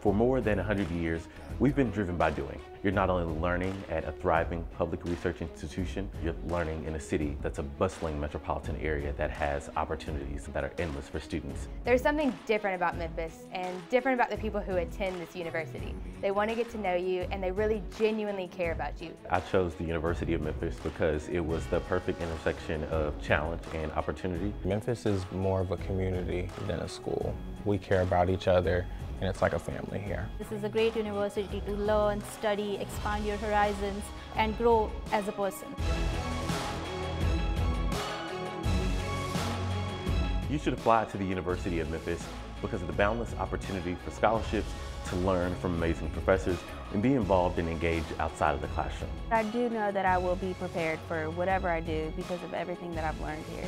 For more than 100 years, we've been driven by doing. You're not only learning at a thriving public research institution, you're learning in a city that's a bustling metropolitan area that has opportunities that are endless for students. There's something different about Memphis and different about the people who attend this university. They want to get to know you and they really genuinely care about you. I chose the University of Memphis because it was the perfect intersection of challenge and opportunity. Memphis is more of a community than a school. We care about each other and it's like a family here. This is a great university to learn, study, expand your horizons, and grow as a person. You should apply to the University of Memphis because of the boundless opportunity for scholarships, to learn from amazing professors, and be involved and engaged outside of the classroom. I do know that I will be prepared for whatever I do because of everything that I've learned here.